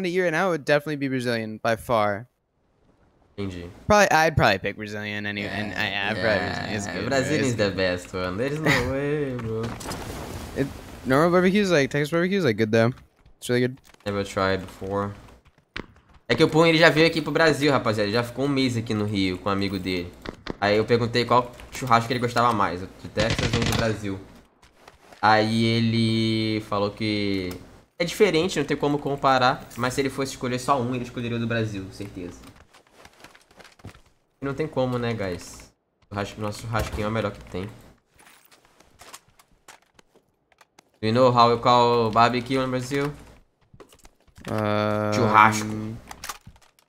one to eat right now, it would definitely be Brazilian by far. Entendi. Probably, I'd probably pick Brazilian anyway. and I, Yeah, yeah, Brazilian is good. Brazilian is the best one. There is no way, bro. good. Normal barbecues, like Texas barbecues, like good though. It's really good. Never tried before. É que o Pum ele já veio aqui pro Brasil, rapaziada. Ele já ficou um mês aqui no Rio com um amigo dele. Aí eu perguntei qual churrasco que ele gostava mais, de Texas ou do Brasil. Aí ele falou que é diferente, não tem como comparar, mas se ele fosse escolher só um, ele escolheria o do Brasil, certeza. Não tem como, né, guys? Nosso churrasquinho é o melhor que tem. Do you know how we call barbecue in Brazil? Uh, Churrasco.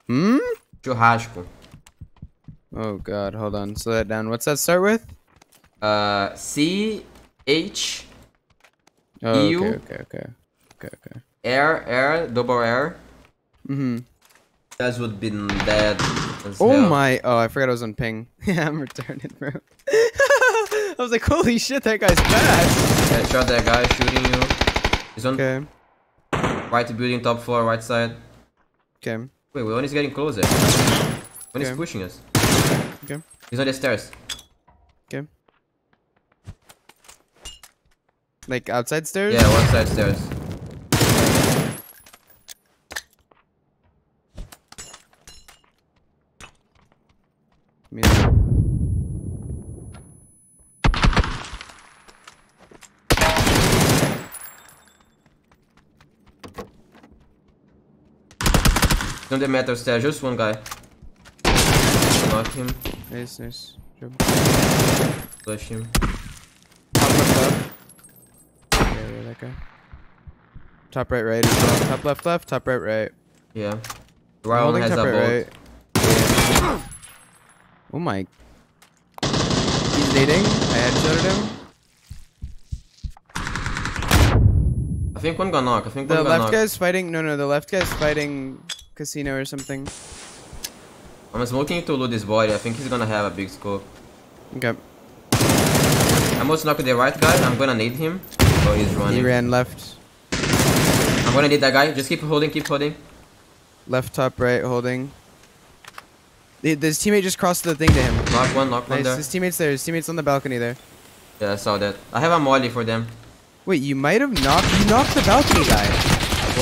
Hmm? Churrasco. Oh god, hold on. Slow that down. What's that start with? Uh, C H Oh, You- okay, okay, okay. Okay, okay. R R double air. Mm-hmm. That would be dead. Oh hell. my! Oh, I forgot I was on ping. Yeah, I'm retarded, bro. I was like, holy shit, that guy's fast. Yeah, shot that guy shooting you. He's on Okay, right building, top floor, right side. okay, Wait, one is getting closer. Is Okay. pushing us. okay, He's on the stairs. okay. Like outside stairs? Yeah, outside stairs. Me neither. He's on the metal stairs, just one guy. Knock him, Nice, nice. Job. flush him. Top left, left. Yeah, yeah, that guy. Top right, right. Top left, left. Top right, right. Yeah. Ryan holding has a top right, right. Oh my. He's nading. I headshotted him. I think one got knocked. I think The left guy's fighting. No, no, the left guy's fighting casino or something. I'm smoking to loot this body. I think he's gonna have a big scope. Okay. I almost knocked the right guy. I'm gonna need him. Oh, he's running. He ran left. I'm gonna need that guy. Just keep holding, keep holding. Left, top, right, holding. The- His teammate just crossed the thing to him. Knock one, knock one there. His teammate's there. His teammate's on the balcony there. Yeah, I saw that. I have a molly for them. Wait, you might have knocked. You knocked the balcony guy.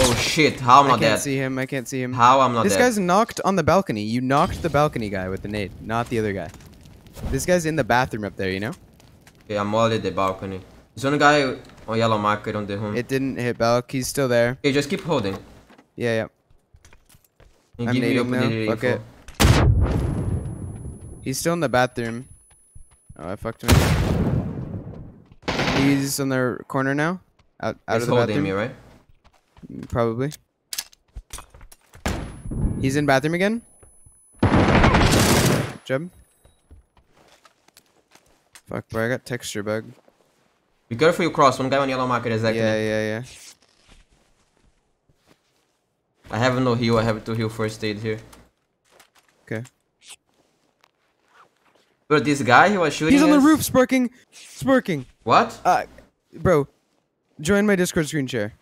Oh shit, how am I I can't dead? see him. I can't see him. How I'm not This dead? guy's knocked on the balcony. You knocked the balcony guy with the nade, not the other guy. This guy's in the bathroom up there, you know? Okay, I'm molly the balcony. There's one guy on yellow marker on the room. It didn't hit Balk. He's still there. Okay, just keep holding. Yeah, yeah. And I'm nading now. Fuck info. He's still in the bathroom. Oh, I fucked him. He's in the corner now. Out, out He's of the holding bathroom. me, right? Probably. He's in bathroom again. Jeb. Fuck, bro. I got texture bug. Be careful you cross. One guy on yellow marker exactly. Yeah, yeah, yeah. I have no heal. I have to heal first aid here. Okay. Bro, this guy he was shooting He's on the roof, sparking, sparking. What? Uh, bro, join my Discord screen share.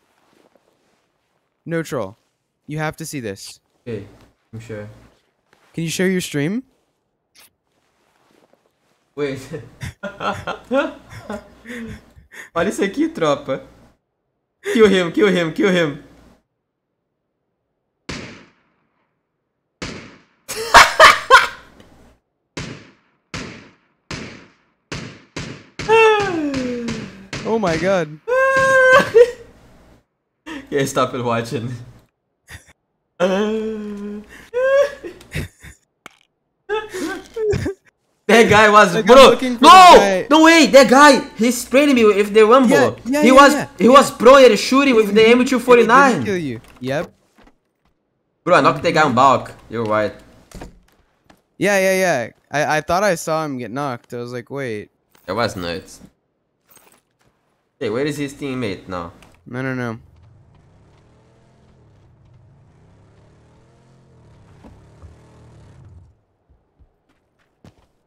No troll. You have to see this. Okay, I'm sure. Can you share your stream? Wait. Olha isso aqui, tropa. Kill him, kill him, kill him. My god. yeah, stop it watching. that guy was Like, bro. No, no way. That guy, he sprayed me with the Rumble. Yeah, yeah, he yeah, was yeah, he yeah. was pro and shooting with the Did he kill M249. you? Yep. Bro, I knocked the guy on bulk. You're right. Yeah, yeah, yeah. I, I thought I saw him get knocked. I was like, wait. That was nuts. Hey, where is his teammate now? No, no, no.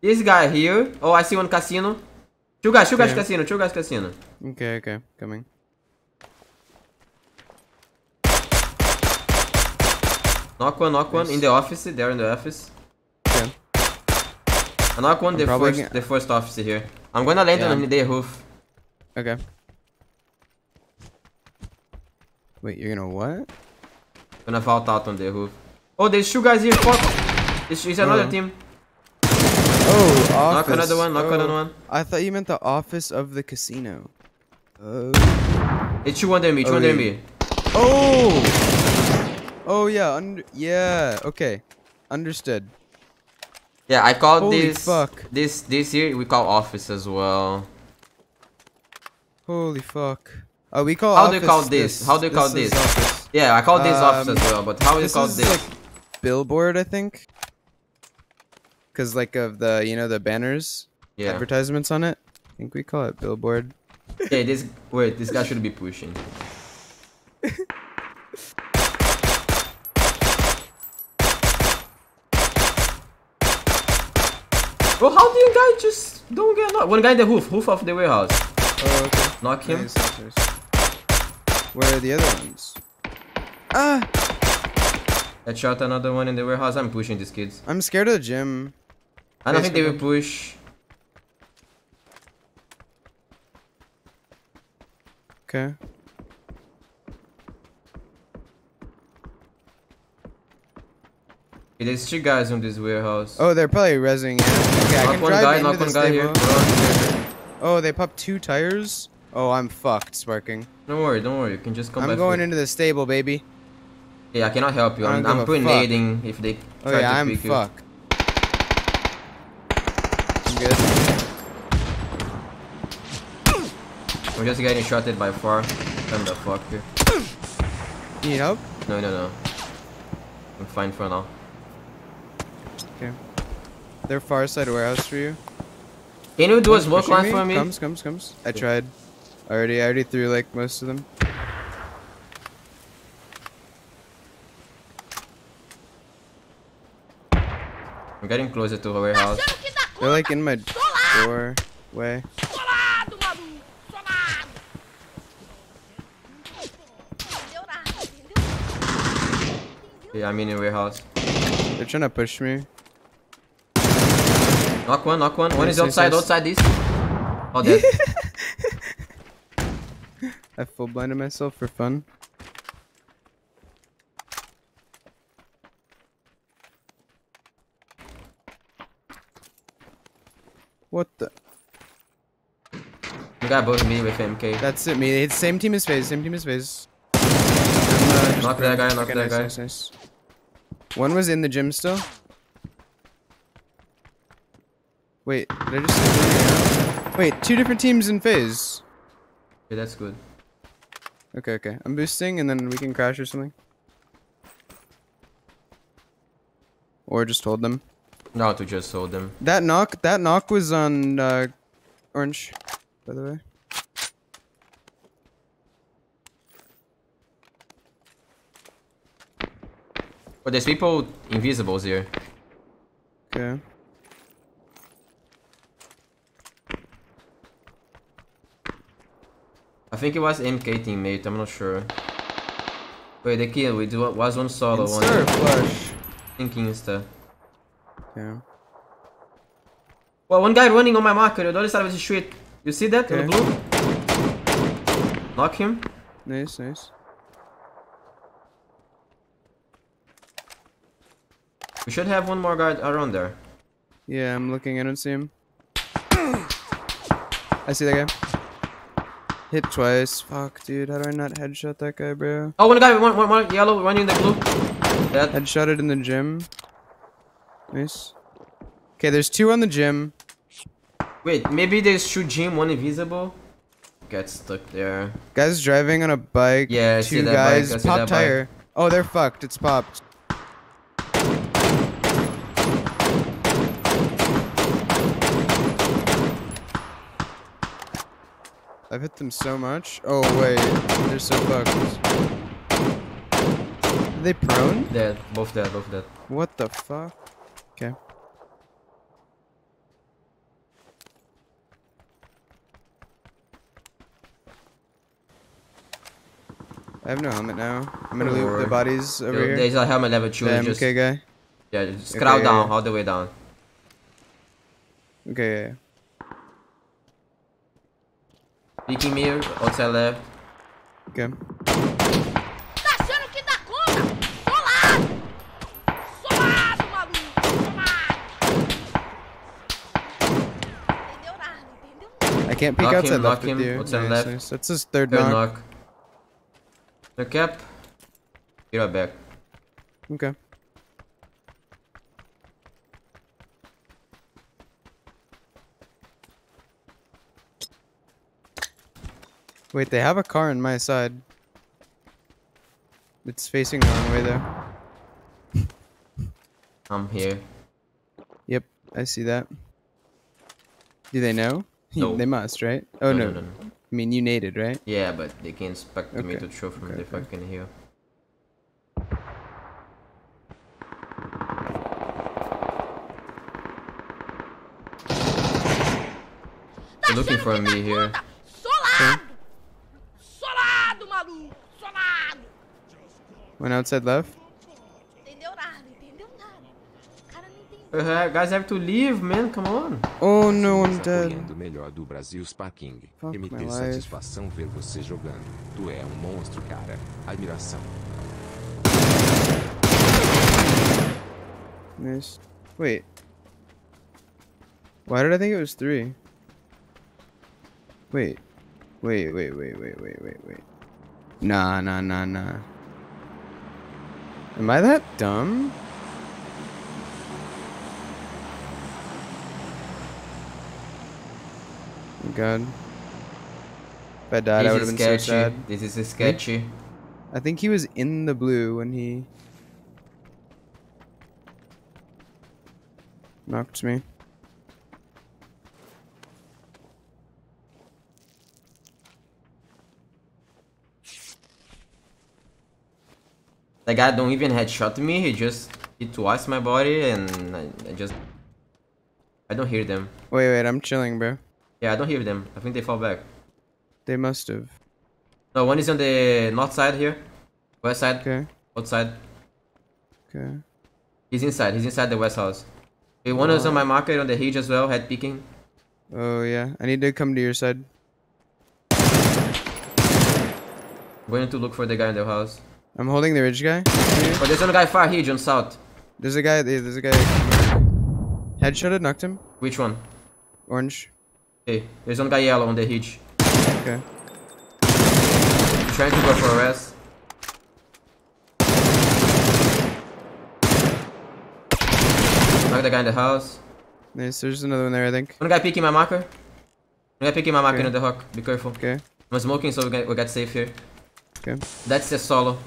This guy here. Oh, I see one casino. Two guys, two guys Okay. casino, two guys casino. Okay, okay. Coming. Knock one, knock one. In the office. They're in the office. Okay. I knock one. I'm The first, gonna- the first office here. I'm gonna land Yeah. on the roof. Okay. Wait, you're gonna what? Gonna vault out on the roof. Oh, there's two guys here. Fuck. It's, it's another Oh. team. Oh, office. Knock another one. Knock oh. another one. I thought you meant the office of the casino. Oh. It's two under me. Two Oh, under yeah. me. Oh. Oh yeah. Under. Yeah. Okay. Understood. Yeah, I called Holy this. fuck. This this here we call office as well. Holy fuck. Oh, we call. How do you call this? How do you call is this? office. Yeah, I call this office Um, as well. But how do you This call is this? like billboard, I think. Cause like of the you know the banners, yeah. advertisements on it. I think we call it billboard. Okay, this wait, this guy should be pushing. Well, how do you guys just don't get knocked? One guy in the roof, roof of the warehouse. Oh, okay. Knock him. Nice, nice. Where are the other ones? Ah! I shot another one in the warehouse. I'm pushing these kids. I'm scared of the gym. I don't think they will push. Okay. Okay, There's two guys in this warehouse. Oh, they're probably resing. Yeah. Okay, I can one drive guy, knock one guy here. Oh, they popped two tires. Oh, I'm fucked, Sparking. Don't worry, don't worry. You can just come back. I'm going into the stable, baby. Yeah, I cannot help you. I'm, I'm putting fuck. if they Oh yeah, to I'm pick you. fucked. I'm good. I'm just getting shotted by far. Come the fuck here. Need help? No, no, no. I'm fine for now. Okay. They're far side warehouse for you. Can you do a smoke line for me? Comes, comes, comes. I tried. Already, I already threw like most of them. I'm getting closer to the warehouse. They're like in my doorway. Solado, maluco! Solado! Entendeu nada, entendeu? Yeah, I'm in the warehouse. They're trying to push me. Knock one, knock one. One Nice, is outside, nice. outside this. Oh, dead. I full blinded myself for fun. What the? you got both me with MK. That's it. Me. It's same team as Phase. Same team as Phase. Uh, Knock that guy, knock Okay, that nice, guy. nice, nice. One was in the gym still. Wait, did I just? Wait, two different teams in Phase. Yeah, that's good. Okay, okay. I'm boosting, and then we can crash or something. Or just hold them. No, to just hold them. That knock, that knock was on uh, orange, by the way. But there's people invisibles here. Okay. I think it was MK teammate, I'm not sure. Wait, the kill, we do was one solo, one or flush? thinking insta. Yeah. Well, one guy running on my marker, the other side of the street. You see that? On the blue? Knock him. Nice, nice. We should have one more guard around there. Yeah, I'm looking. I don't see him. I see that guy. Hit twice. Fuck, dude. How do I not headshot that guy, bro? Oh, one guy, one, one, one yellow running the blue. That Headshotted in the gym. Nice. Okay, there's two on the gym. Wait, maybe there's two gym, one invisible. Get stuck there. Guys driving on a bike. Yeah, I two guys. Pop that bike. tire. Oh, they're fucked. It's popped. I've hit them so much. Oh wait, they're so fucked. Are they prone? Dead, both dead, both dead. What the fuck? Okay. I have no helmet now. I'm gonna loot the bodies over here. There's a helmet level 2. The just, MK guy. yeah, just Okay, scroll yeah, down, yeah. all the way down. Okay, yeah, yeah. Peeking me, outside left. Okay. Tá achando que dá conta? Solado! Solado, maluco! Solado! Entendeu nada, entendeu. I can't peek Knock outside him, left knock with him, you. outside Nice, left. nice. That's his third Third knock. knock. The cap. Get right back. Okay. Wait, they have a car on my side. It's facing the wrong way though. I'm here. Yep, I see that. Do they know? No. they must, right? Oh no. no, no. I mean, you naded, right? Yeah, but they can't expect me to throw from okay, the okay. fucking hill. They're looking for me here. conta? Went outside left. Entendeu nada, entendeu nada. O cara não entendeu. Uh, guys have to leave, man. Come on. Oh no, I'm dead. melhor do Brasil Sparking. Fuck MT my life. satisfação ver você jogando. Tu é um monstro, cara. Admiração. Nice. Wait. Why did I think it was three? Wait. Wait, wait, wait, wait, wait, wait, wait. Nah, nah, nah, nah. Am I that dumb? Oh God. If I died, I would have been so sketchy. sad. This is sketchy. I think he was in the blue when he knocked me. The guy don't even headshot me. He just hit twice my body, and I, I just I don't hear them. Wait, wait, I'm chilling, bro. Yeah, I don't hear them. I think they fall back. They must have. No, one is on the north side here, west side, Okay, outside. okay. He's inside. He's inside the west house. Okay, one is on my oh. market on the hedge as well, head peeking. Oh yeah, I need to come to your side. I'm going to look for the guy in the house. I'm holding the ridge guy. Oh, there's another guy far hedge on south. There's a guy. There's a guy. Headshotted, knocked him. Which one? Orange. Hey, there's one guy yellow on the hedge. Okay. He's trying to go for a rest. Knock the guy in the house. Nice. There's another one there, I think. One guy picking my marker. One guy picking my marker Okay. in the hook. Be careful. Okay. I'm smoking, so we get, we get safe here. Okay. That's the solo.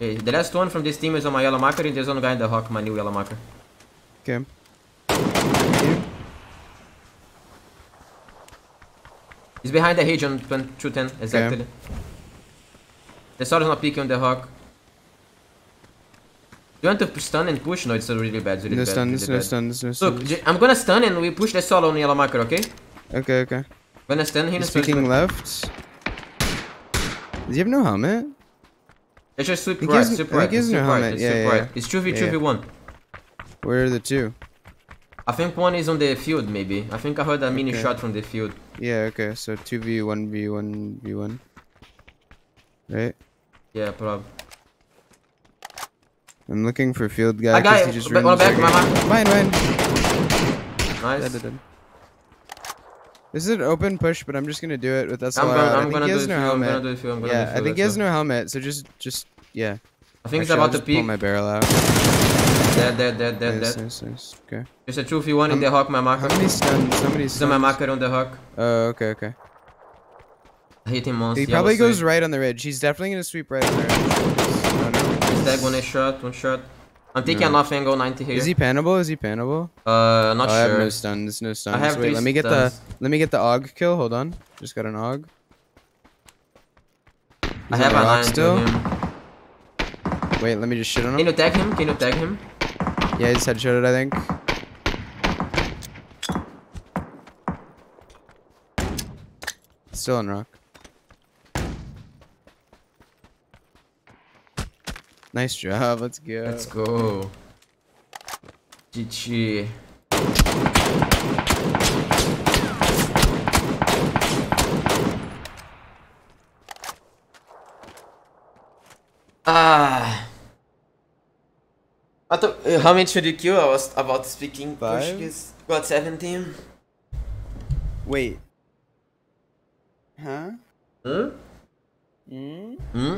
Okay, the last one from this team is on my yellow marker, and there's one guy in the hawk, my new yellow marker. Okay. He's behind the hedge on 20 210, exactly. The sword is not peeking on the hawk. You want to stun and push? No, it's really bad. It's really No bad. stun. really no bad. stun. No stun. Look, I'm gonna stun and we push the solo on the yellow marker, okay? Okay. Okay. Gonna stun him. He's so it's peeking left. Does he have no helmet? Let's just sweep He right, sweep right, sweep right, sweep right. It's 2v2 Yeah, yeah. 2v1. Where are the two? I think one is on the field, maybe. I think I heard a mini shot from the field. Yeah. Okay. So two v one v one v one. Right. Yeah, probably. I'm looking for field guy. I got it. just Ba- one runs back, like my a- Mine, mine. Nice. This is an open push, but I'm just gonna do it with SLR. I'm gonna, I I'm think gonna he do has no for you, I'm gonna helmet. do it I'm gonna do Yeah, it I think he has no helmet, so just, just, yeah. I think it's Actually, I'll about to just pull peek. my barrel out. Dead, dead, dead, dead, Nice, dead. nice, nice. Okay. Just a 2v1 in Um, the hawk, my marker. How many stuns? He's on my marker on the hawk. Oh, okay, okay. I hit him once. He probably goes right on the ridge. He's definitely gonna sweep right on the ridge. Tag one shot, one shot. I'm taking No. an off angle 90 here. Is he pannable? Is he pannable? Uh, not oh, I have sure. no stuns. No stuns. have Wait, let me get stuns. the let me get the og kill. Hold on. Just got an og. I have an a the rock line still. Wait, let me just shoot on him. Can you tag him? Can you tag him? Yeah, he's headshotted. I think. Still on rock. Nice job. Let's go. Let's go. GG. Ah. Uh, how many should you kill? I was about speaking Five? Portuguese. Got 17. Wait. Huh? Hmm? Hmm? Hmm?